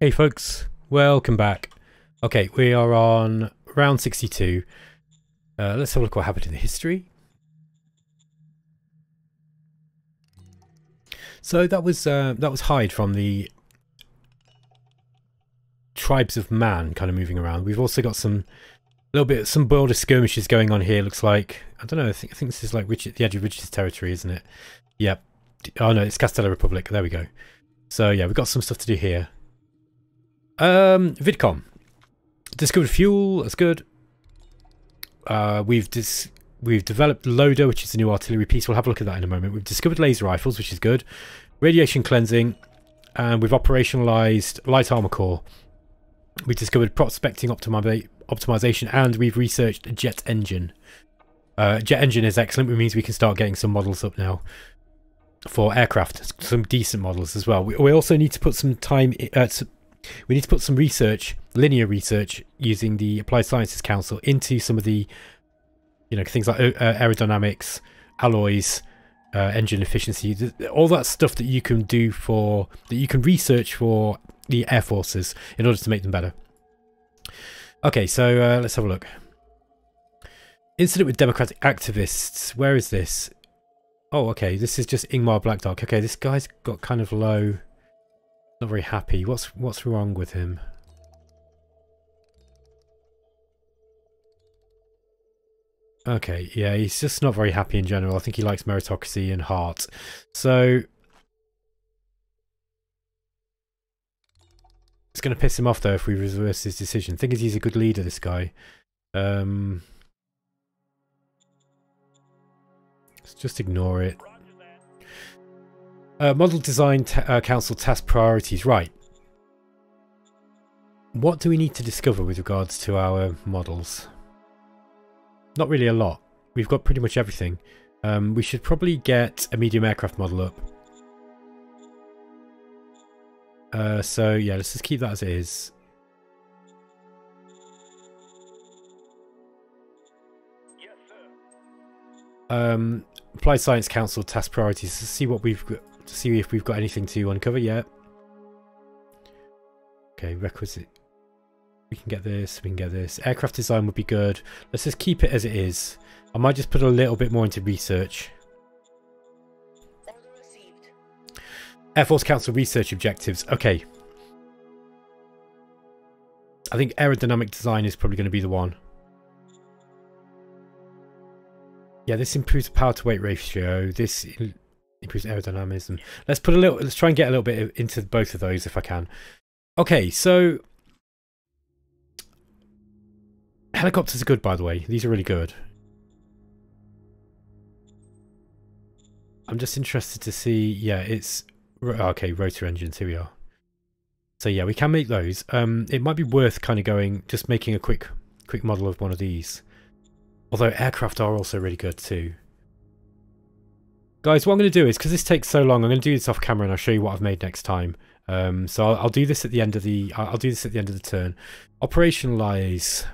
Hey folks, welcome back. Okay, we are on round 62. Uh, let's have a look what happened in the history. So that was uh, that was Hyde from the tribes of man kind of moving around. We've also got some little bit some border skirmishes going on here. Looks like I don't know. I think, I think this is like Richard, the edge of Richard's territory, isn't it? Yep. Oh no, it's Castello Republic. There we go. So yeah, we've got some stuff to do here. Um, VidCom. Discovered fuel. That's good. Uh, we've dis we've developed Loader, which is a new artillery piece. We'll have a look at that in a moment. We've discovered laser rifles, which is good. Radiation cleansing, and we've operationalized light armor corps. We discovered prospecting optimi optimization, and we've researched jet engine. Uh, jet engine is excellent, which means we can start getting some models up now for aircraft, some decent models as well. We, we also need to put some time, uh, we need to put some research, linear research, using the Applied Sciences Council into some of the, you know, things like uh, aerodynamics, alloys, uh, engine efficiency, all that stuff that you can do for, that you can research for the air forces in order to make them better. Okay, so uh, let's have a look. Incident with democratic activists. Where is this? Oh, okay. This is just Ingmar Blackdark. Okay, this guy's got kind of low. Not very happy. What's what's wrong with him? Okay, yeah, he's just not very happy in general. I think he likes meritocracy and heart. So it's going to piss him off though if we reverse his decision. Think he's a good leader, this guy. Um, let's just ignore it. Uh, model design uh, council task priorities. Right. What do we need to discover with regards to our models? Not really a lot. We've got pretty much everything. Um, we should probably get a medium aircraft model up. Uh, so yeah, let's just keep that as it is. Um, Applied Science Council task priorities to see what we've got to see if we've got anything to uncover yet. Okay, requisite. We can get this, we can get this. Aircraft design would be good. Let's just keep it as it is. I might just put a little bit more into research. Air Force Council research objectives. Okay. I think aerodynamic design is probably going to be the one. Yeah, this improves power to weight ratio. This improves aerodynamism. Let's put a little. Let's try and get a little bit into both of those if I can. Okay, so helicopters are good, by the way. These are really good. I'm just interested to see. Yeah, it's okay. Rotor engines. Here we are. So yeah, we can make those. Um, it might be worth kind of going, just making a quick, quick model of one of these. Although aircraft are also really good too. Guys, what I'm going to do is, because this takes so long, I'm going to do this off camera and I'll show you what I've made next time. Um, so I'll, I'll, do this at the end of the, I'll do this at the end of the turn. Operationalize.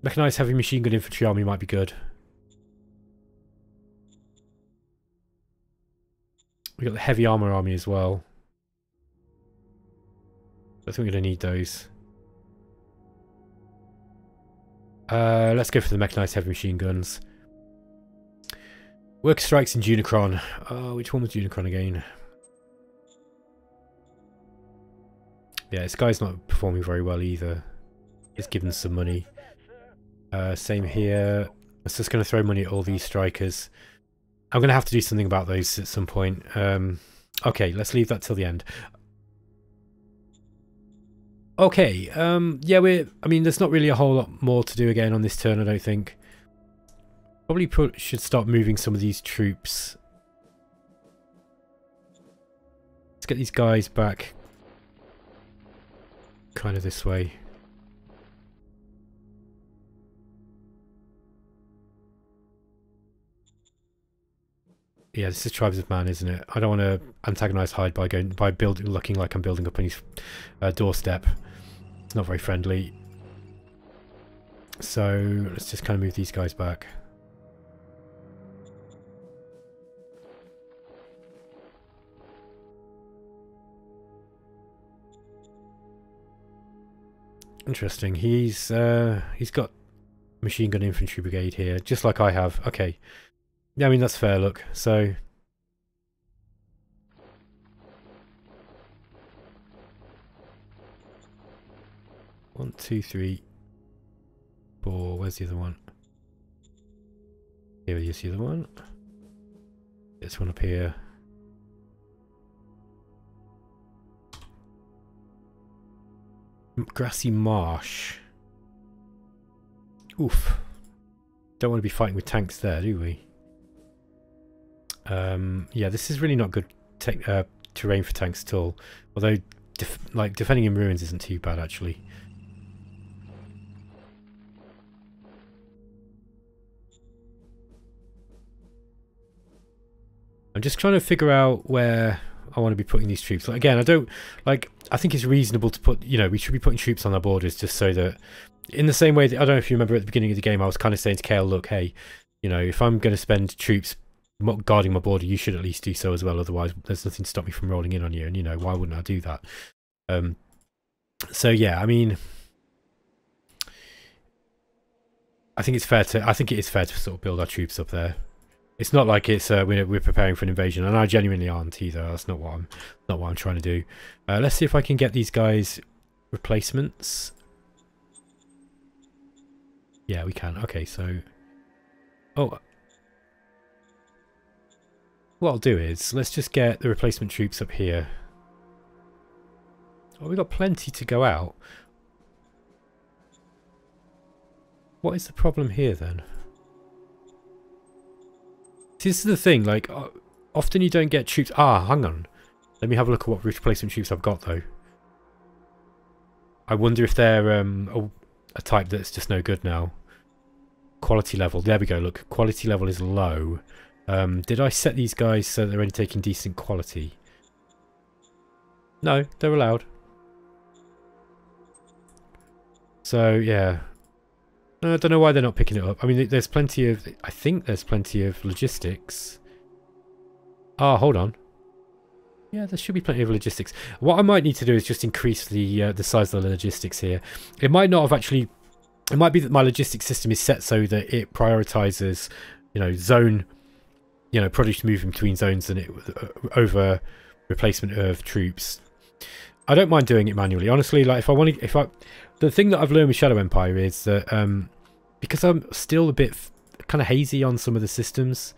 Mechanized heavy machine gun infantry army might be good. We got the heavy armor army as well. I think we're going to need those. Uh, let's go for the mechanized heavy machine guns. Work strikes in Unicron. Oh, which one was Unicron again? Yeah, this guy's not performing very well either. He's given some money. Uh, same here. I'm just going to throw money at all these strikers. I'm going to have to do something about those at some point. Um, okay, let's leave that till the end. Okay, um, yeah, we're. I mean, there's not really a whole lot more to do again on this turn, I don't think. Probably put, should start moving some of these troops. Let's get these guys back kind of this way. Yeah, this is Tribes of Man, isn't it? I don't want to antagonize Hyde by going by building, looking like I'm building up on his uh, doorstep. It's not very friendly. So let's just kind of move these guys back. Interesting. He's uh, he's got machine gun infantry brigade here, just like I have. Okay. Yeah, I mean that's fair. Look, so one, two, three, four. Where's the other one? Here is the other one. This one up here. Grassy marsh. Oof. Don't want to be fighting with tanks there, do we? Um, yeah, this is really not good uh, terrain for tanks at all. Although, def like defending in ruins isn't too bad actually. I'm just trying to figure out where I want to be putting these troops. Like, again, I don't like. I think it's reasonable to put. You know, we should be putting troops on our borders just so that, in the same way that I don't know if you remember at the beginning of the game, I was kind of saying to Cael, look, hey, you know, if I'm going to spend troops guarding my border, you should at least do so as well. Otherwise, there's nothing to stop me from rolling in on you. And you know, why wouldn't I do that? Um. So yeah, I mean. I think it's fair to. I think it is fair to sort of build our troops up there. It's not like it's uh, we're, we're preparing for an invasion, and I genuinely aren't either. That's not what I'm not what I'm trying to do. Uh, let's see if I can get these guys replacements. Yeah, we can. Okay, so oh, what I'll do is let's just get the replacement troops up here. Oh, we've got plenty to go out. What is the problem here then? This is the thing, like, uh, often you don't get troops... Ah, hang on. Let me have a look at what replacement troops I've got, though. I wonder if they're um, a, a type that's just no good now. Quality level. There we go, look. Quality level is low. Um, did I set these guys so they're only taking decent quality? No, they're allowed. So, yeah. I don't know why they're not picking it up. I mean, there's plenty of... I think there's plenty of logistics. Ah, oh, hold on. Yeah, there should be plenty of logistics. What I might need to do is just increase the uh, the size of the logistics here. It might not have actually... It might be that my logistics system is set so that it prioritizes, you know, zone, you know, produce moving between zones and it uh, over replacement of troops. I don't mind doing it manually. Honestly, like if I want to, if I, the thing that I've learned with Shadow Empire is that um, because I'm still a bit kind of hazy on some of the systems,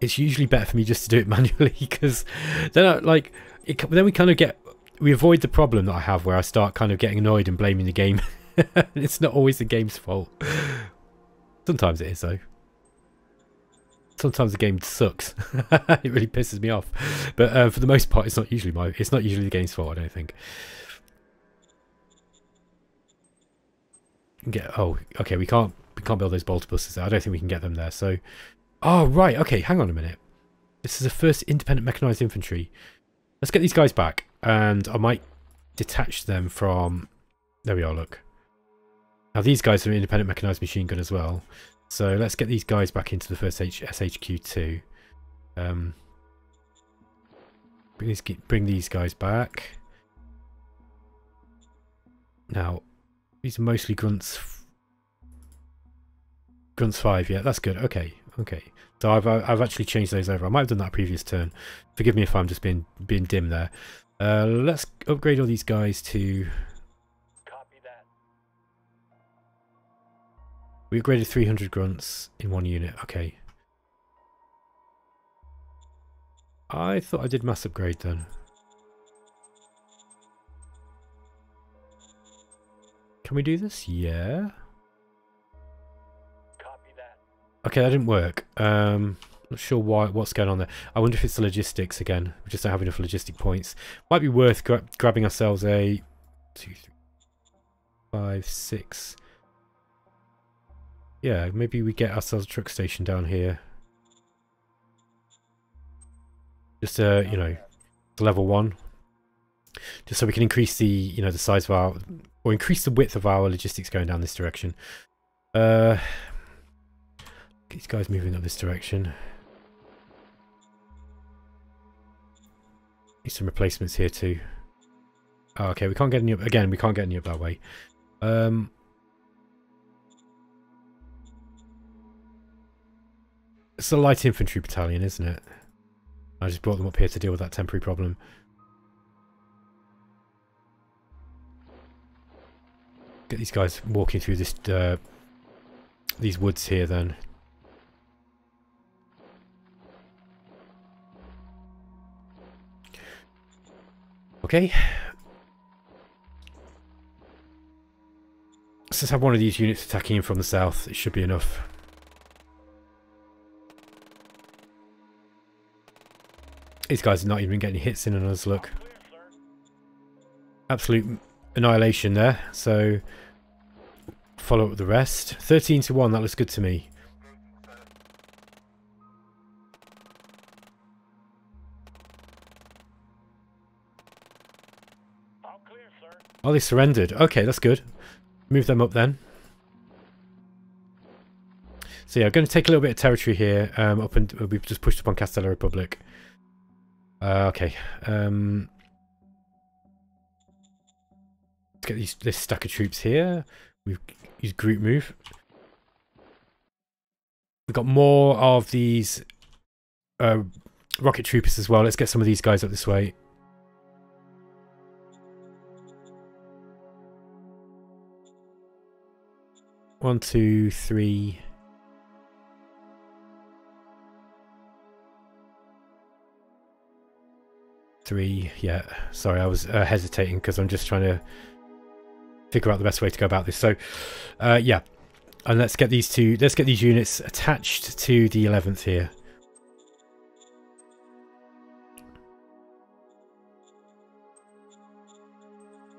it's usually better for me just to do it manually because then I, like it, then we kind of get we avoid the problem that I have where I start kind of getting annoyed and blaming the game. it's not always the game's fault. Sometimes it is though. Sometimes the game sucks. it really pisses me off. But uh, for the most part, it's not usually my. It's not usually the game's fault. I don't think. Get oh okay we can't we can't build those bolter buses there. I don't think we can get them there. So oh right okay hang on a minute. This is the first independent mechanized infantry. Let's get these guys back and I might detach them from. There we are. Look. Now these guys are independent mechanized machine gun as well. So let's get these guys back into the first H SHQ2. Um, bring these, bring these guys back. Now, these are mostly grunts. Grunts 5, yeah, that's good. Okay, okay. So I've I've actually changed those over. I might have done that previous turn. Forgive me if I'm just being being dim there. Uh, let's upgrade all these guys to. We upgraded 300 grunts in one unit. Okay. I thought I did mass upgrade then. Can we do this? Yeah. Okay, that didn't work. Um, not sure why. What's going on there? I wonder if it's the logistics again. We just don't have enough logistic points. Might be worth gra grabbing ourselves a two, three, five, six. Yeah, maybe we get ourselves a truck station down here. Just uh, you know, level one. Just so we can increase the, you know, the size of our or increase the width of our logistics going down this direction. Uh, these guys moving up this direction. Need some replacements here too. Oh, okay, we can't get any up again. We can't get any up that way. Um, it's a light infantry battalion, isn't it? I just brought them up here to deal with that temporary problem. Get these guys walking through this uh, these woods here then. Okay. Let's just have one of these units attacking in from the south. It should be enough. These guys are not even getting hits in on us, look. Absolute annihilation there. So, follow up with the rest. 13 to 1, that looks good to me. Oh, they surrendered. Okay, that's good. Move them up then. So yeah, I'm going to take a little bit of territory here. Um, up and we've just pushed up on Castello Republic. Uh, okay. Um, let's get these this stack of troops here. We've used group move. We've got more of these uh, rocket troopers as well. Let's get some of these guys up this way. One, two, three. Three, yeah. Sorry, I was uh, hesitating because I'm just trying to figure out the best way to go about this. So, uh, yeah. And let's get these two, let's get these units attached to the 11th here.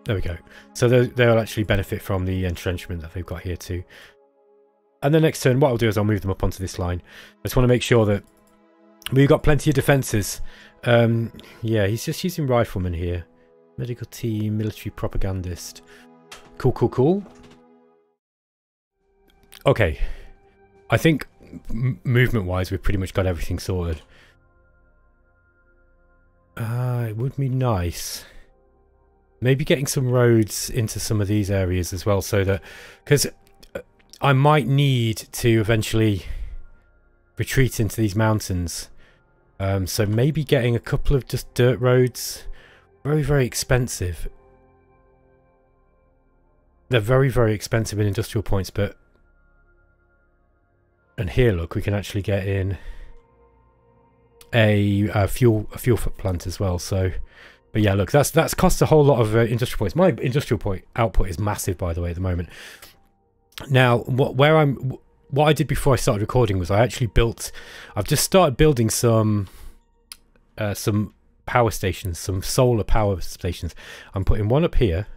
There we go. So they'll actually benefit from the entrenchment that they've got here too. And the next turn, what I'll do is I'll move them up onto this line. I just want to make sure that we've got plenty of defences. Um, yeah, he's just using rifleman here. Medical team, military propagandist. Cool, cool, cool. Okay. I think movement-wise, we've pretty much got everything sorted. Uh, it would be nice maybe getting some roads into some of these areas as well so that because uh, I might need to eventually retreat into these mountains um, so maybe getting a couple of just dirt roads very very expensive they're very very expensive in industrial points but and here look we can actually get in a, a fuel a fuel plant as well so but yeah, look, that's that's cost a whole lot of uh, industrial points. My industrial point output is massive, by the way, at the moment. Now, what where I'm what I did before I started recording was I actually built. I've just started building some uh, some power stations, some solar power stations. I'm putting one up here.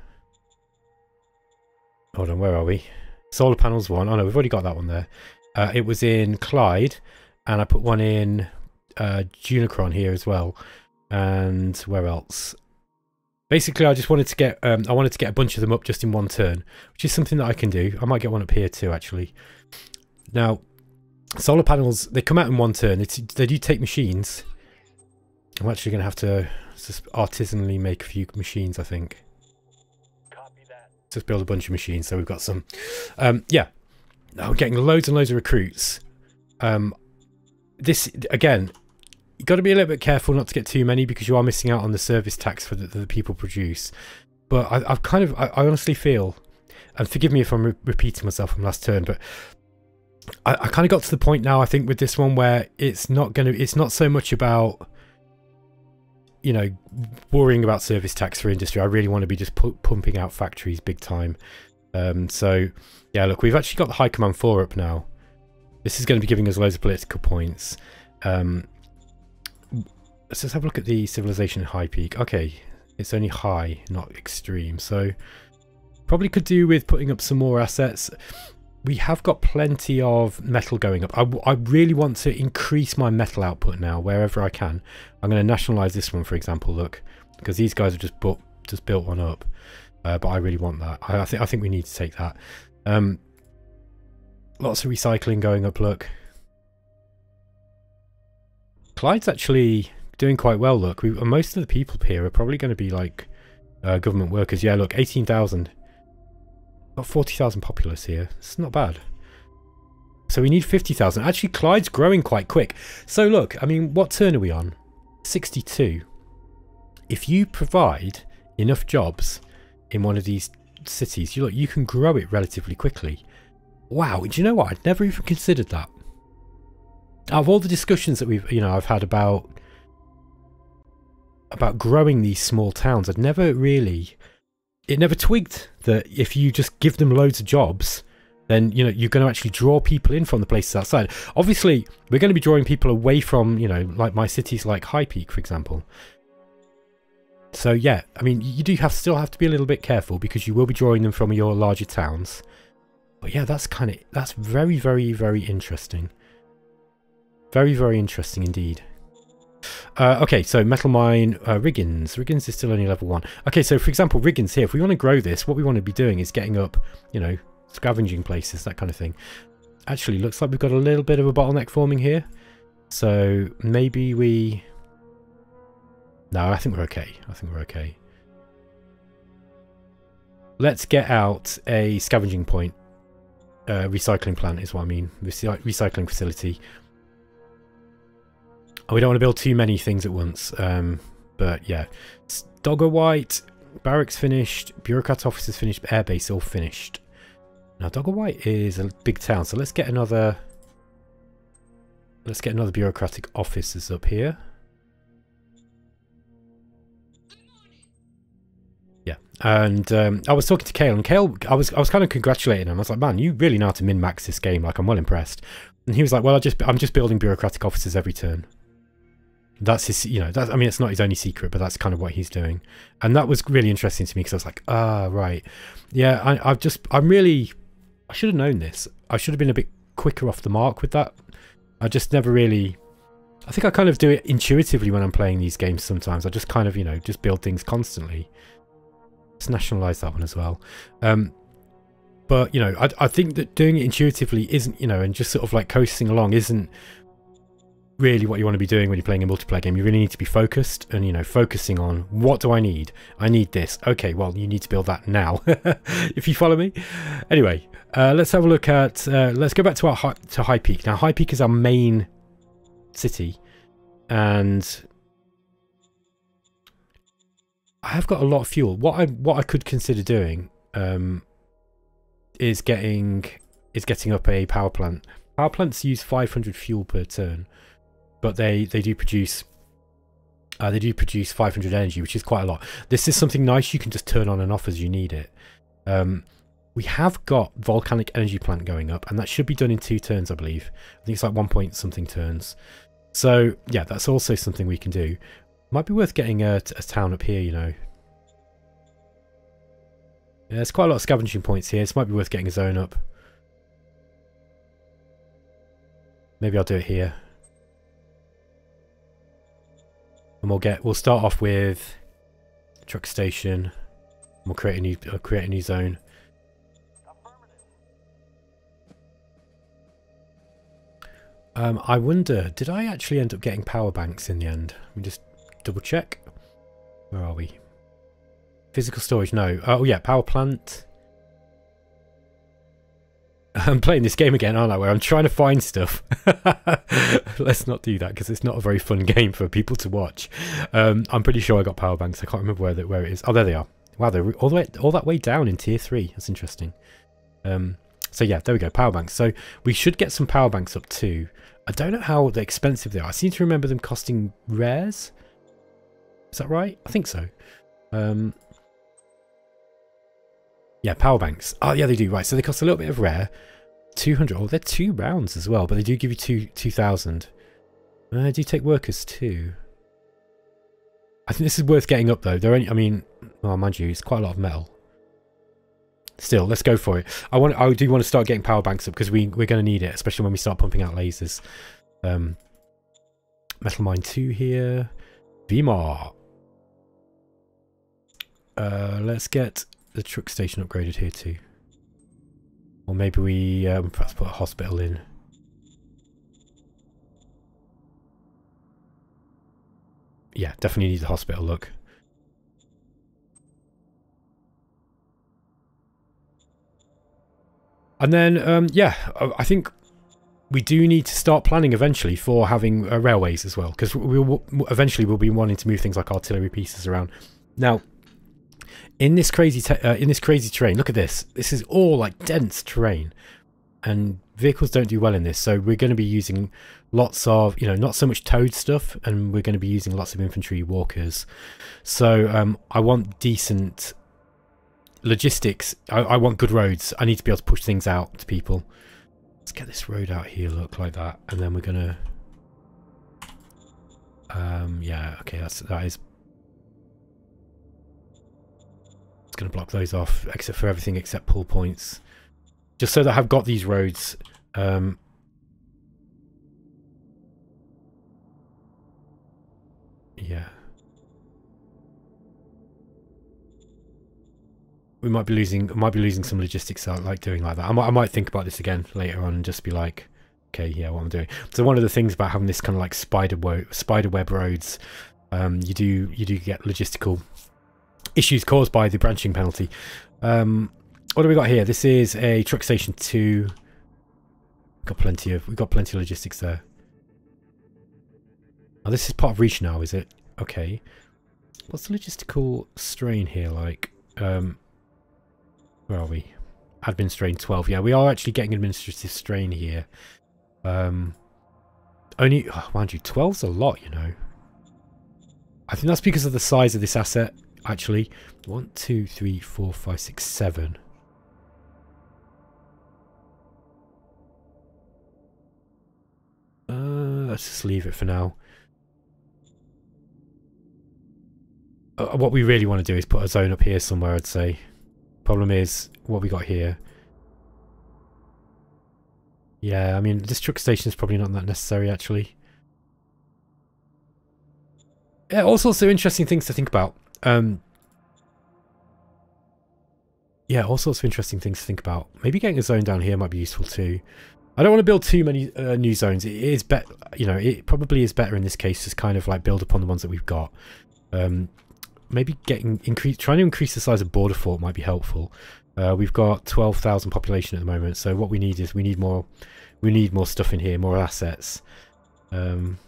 Hold on, where are we? Solar panels one. Oh no, we've already got that one there. Uh, it was in Clyde, and I put one in uh, Junacron here as well and where else? Basically, I just wanted to get um, I wanted to get a bunch of them up just in one turn, which is something that I can do. I might get one up here too, actually. Now, solar panels they come out in one turn. It's, they do take machines. I'm actually going to have to just artisanally make a few machines. I think. Just build a bunch of machines, so we've got some. Um, yeah, now we're getting loads and loads of recruits. Um, this again—you've got to be a little bit careful not to get too many because you are missing out on the service tax for the, the people produce. But I, have kind of, I, I, honestly feel, and forgive me if I'm re repeating myself from last turn, but I, I kind of got to the point now. I think with this one where it's not going to, it's not so much about, you know, worrying about service tax for industry. I really want to be just pumping out factories big time. Um, so yeah, look, we've actually got the High Command 4 up now. This is going to be giving us loads of political points. Um, let's just have a look at the civilization high peak. Okay, it's only high, not extreme. So probably could do with putting up some more assets. We have got plenty of metal going up. I, I really want to increase my metal output now wherever I can. I'm going to nationalize this one, for example, look, because these guys have just, bu just built one up. Uh, but I really want that. I, I, think I think we need to take that. Um, lots of recycling going up, look. Clyde's actually doing quite well. Look, we, most of the people here are probably going to be like uh, government workers. Yeah, look, 18,000. Got 40,000 populace here. It's not bad. So we need 50,000. Actually, Clyde's growing quite quick. So look, I mean, what turn are we on? 62. If you provide enough jobs in one of these cities, you look, you can grow it relatively quickly. Wow, do you know what? I'd never even considered that. Out of all the discussions that we've, you know, I've had about about growing these small towns, I'd never really, it never twigged that if you just give them loads of jobs, then you know you're going to actually draw people in from the places outside. Obviously, we're going to be drawing people away from you know like my cities like High Peak, for example. So yeah, I mean you do have still have to be a little bit careful because you will be drawing them from your larger towns. But yeah, that's kind of that's very very very interesting. Very very interesting indeed. Uh, okay, so metal mine uh, Riggins. Riggins is still only level one. Okay, so for example, Riggins here. If we want to grow this, what we want to be doing is getting up, you know, scavenging places, that kind of thing. Actually, looks like we've got a little bit of a bottleneck forming here. So maybe we... No, I think we're okay. I think we're okay. Let's get out a scavenging point. Uh, recycling plant is what I mean. Recy recycling facility. Oh, we don't want to build too many things at once. Um, but yeah. Dogger White, barracks finished, bureaucrat offices finished, airbase all finished. Now Dogger White is a big town, so let's get another let's get another bureaucratic offices up here. Yeah, and um, I was talking to Cael, and Cael, I was I was kind of congratulating him. I was like, "Man, you really know how to min max this game. Like, I'm well impressed." And he was like, "Well, I just I'm just building bureaucratic offices every turn." That's his, you know, that's, I mean, it's not his only secret, but that's kind of what he's doing. And that was really interesting to me because I was like, ah, right. Yeah, I, I've just, I'm really I should have known this. I should have been a bit quicker off the mark with that. I just never really... I think I kind of do it intuitively when I'm playing these games sometimes. I just kind of, you know, just build things constantly. Let's nationalise that one as well. Um, but, you know, I, I think that doing it intuitively isn't, you know, and just sort of like coasting along isn't really what you want to be doing when you're playing a multiplayer game. You really need to be focused and, you know, focusing on what do I need? I need this. Okay, well, you need to build that now, if you follow me. Anyway, uh, let's have a look at, uh, let's go back to our high, to High Peak. Now, High Peak is our main city and I have got a lot of fuel. What I what I could consider doing um, is getting is getting up a power plant. Power plants use 500 fuel per turn but they they do produce uh, they do produce 500 energy, which is quite a lot. This is something nice you can just turn on and off as you need it. Um, we have got volcanic energy plant going up, and that should be done in two turns, I believe. I think it's like one point something turns. So yeah, that's also something we can do. Might be worth getting a, a town up here, you know. Yeah, there's quite a lot of scavenging points here. This might be worth getting a zone up. Maybe I'll do it here and we'll get we'll start off with truck station. We'll create a new uh, create a new zone. Um, I wonder, did I actually end up getting power banks in the end? Let me just double check. Where are we? Physical storage, no. Oh yeah, power plant. I'm playing this game again, aren't I? Where I'm trying to find stuff. Let's not do that because it's not a very fun game for people to watch. Um, I'm pretty sure I got power banks. I can't remember where where it is. Oh, there they are. Wow, they're all the way all that way down in tier three. That's interesting. Um, so yeah, there we go. Power banks. So we should get some power banks up too. I don't know how expensive they are. I seem to remember them costing rares. Is that right? I think so. Um, yeah, power banks. Oh, yeah, they do. Right, so they cost a little bit of rare. 200. Oh, they're two rounds as well, but they do give you two 2,000. Uh, they do take workers too. I think this is worth getting up though. They're only, I mean, well, mind you, it's quite a lot of metal. Still, let's go for it. I want, I do want to start getting power banks up because we we're going to need it, especially when we start pumping out lasers. Um, metal mine two here. VMAR. Uh, let's get the truck station upgraded here too. Or maybe we um, perhaps put a hospital in. Yeah, definitely needs a hospital look. And then, um, yeah, I think we do need to start planning eventually for having uh, railways as well, because we will eventually we'll be wanting to move things like artillery pieces around. Now, in this crazy uh, in this crazy terrain, look at this. This is all like dense terrain, and vehicles don't do well in this. So we're going to be using lots of, you know, not so much towed stuff, and we're going to be using lots of infantry walkers. So um, I want decent logistics. I, I want good roads. I need to be able to push things out to people. Let's get this road out here, look like that, and then we're gonna. Um, yeah, okay, that's that is. It's gonna block those off, except for everything except pull points, just so that I've got these roads. Um, yeah. we might be losing might be losing some logistics out like doing like that. I might I might think about this again later on and just be like, okay, yeah, what I'm doing. So one of the things about having this kind of like spider web spider web roads, um, you do you do get logistical issues caused by the branching penalty. Um, what do we got here? This is a truck station two. Got plenty of we've got plenty of logistics there. Oh, this is part of Reach now, is it? Okay. What's the logistical strain here like? Um, where are we? Admin strain 12. Yeah, we are actually getting administrative strain here. Um, only, oh, mind you, 12's a lot, you know. I think that's because of the size of this asset, actually. One, two, three, four, five, six, seven. Uh, let's just leave it for now. Uh, what we really want to do is put a zone up here somewhere, I'd say. Problem is, what we got here. Yeah, I mean, this truck station is probably not that necessary, actually. Yeah, all sorts of interesting things to think about. Um, yeah, all sorts of interesting things to think about. Maybe getting a zone down here might be useful too. I don't want to build too many uh, new zones. It is better, you know, it probably is better in this case to kind of like build upon the ones that we've got. Um, maybe getting increase trying to increase the size of border fort might be helpful. Uh, we've got 12,000 population at the moment, so what we need is we need more we need more stuff in here, more assets. Um,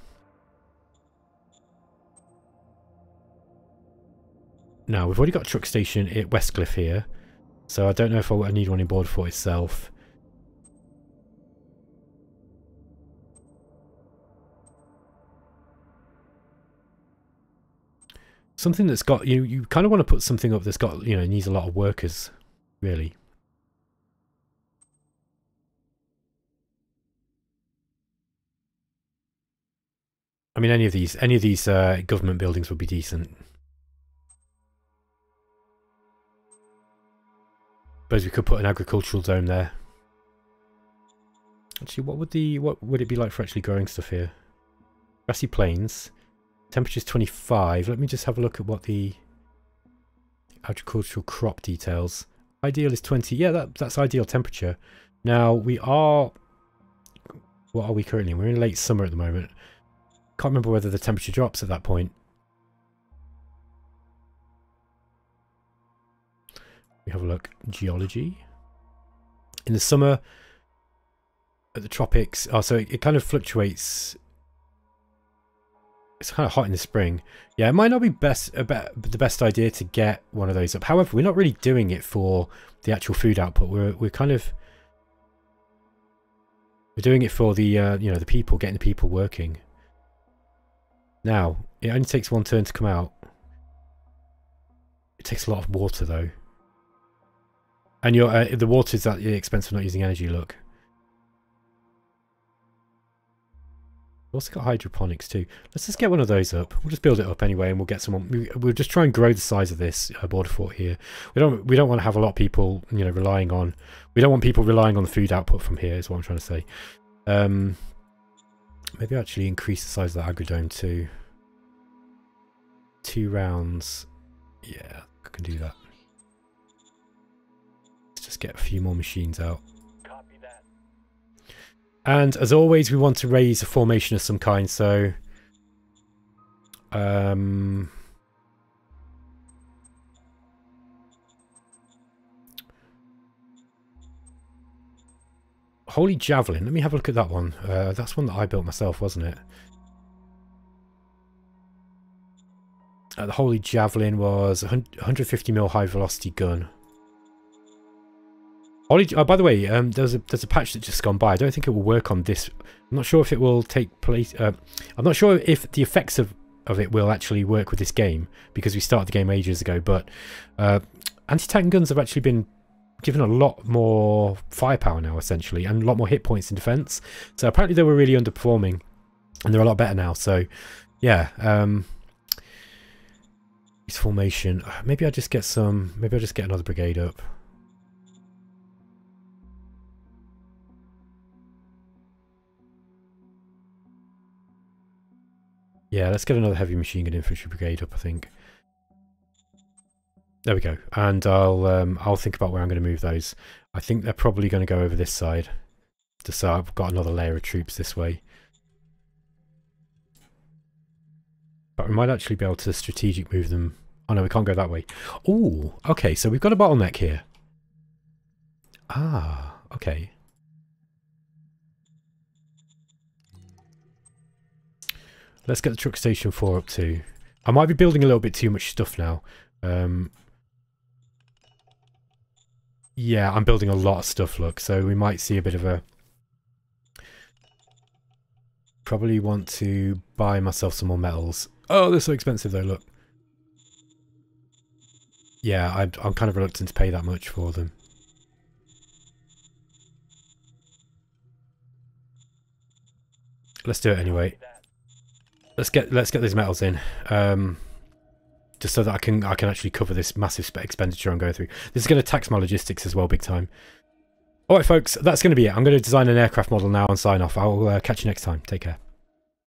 now we've already got a truck station at Westcliff here, so I don't know if I need one in border fort itself. something that's got you you kind of want to put something up that's got you know needs a lot of workers really I mean any of these any of these uh, government buildings would be decent suppose we could put an agricultural zone there actually what would the what would it be like for actually growing stuff here grassy plains Temperature's 25. Let me just have a look at what the agricultural crop details. Ideal is 20. Yeah, that, that's ideal temperature. Now, we are... What are we currently? We're in late summer at the moment. Can't remember whether the temperature drops at that point. We have a look. Geology. In the summer, at the tropics, oh, so it, it kind of fluctuates it's kind of hot in the spring. Yeah, it might not be best the best idea to get one of those up. However, we're not really doing it for the actual food output. We're we're kind of we're doing it for the uh, you know the people, getting the people working. Now, it only takes one turn to come out. It takes a lot of water though, and your uh, the water is at the expense of not using energy. Look. We've also got hydroponics too. Let's just get one of those up. We'll just build it up anyway, and we'll get someone. We, will just try and grow the size of this uh, border fort here. We don't. We don't want to have a lot of people, you know, relying on. We don't want people relying on the food output from here. Is what I'm trying to say. Um, maybe actually increase the size of the agrodome to two rounds. Yeah, I can do that. Get a few more machines out. And as always, we want to raise a formation of some kind. So, um, Holy Javelin. Let me have a look at that one. Uh, that's one that I built myself, wasn't it? Uh, the Holy Javelin was 150 mil high velocity gun. Holy, oh, by the way, um, there's a there's a patch that's just gone by. I don't think it will work on this. I'm not sure if it will take place. Uh, I'm not sure if the effects of of it will actually work with this game because we started the game ages ago. But uh, anti-tank guns have actually been given a lot more firepower now, essentially, and a lot more hit points in defense. So apparently they were really underperforming, and they're a lot better now. So yeah, um, formation. Maybe I just get some. Maybe I'll just get another brigade up. Yeah, let's get another heavy machine gun infantry brigade up, I think. There we go. And I'll um, I'll think about where I'm going to move those. I think they're probably going to go over this side. Just so I've got another layer of troops this way. But we might actually be able to strategic move them. Oh no, we can't go that way. Oh, okay, so we've got a bottleneck here. Ah, okay. Let's get the truck station 4 up too. I might be building a little bit too much stuff now. Um, yeah, I'm building a lot of stuff, look, so we might see a bit of a... Probably want to buy myself some more metals. Oh, they're so expensive though, look. Yeah, I'm, I'm kind of reluctant to pay that much for them. Let's do it anyway. Let's get let's get these metals in, um, just so that I can I can actually cover this massive expenditure I'm going through. This is going to tax my logistics as well, big time. All right, folks, that's going to be it. I'm going to design an aircraft model now and sign off. I'll uh, catch you next time. Take care.